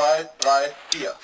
zwei, drei, vier.